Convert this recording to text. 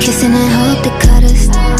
Kissing and hope the cut us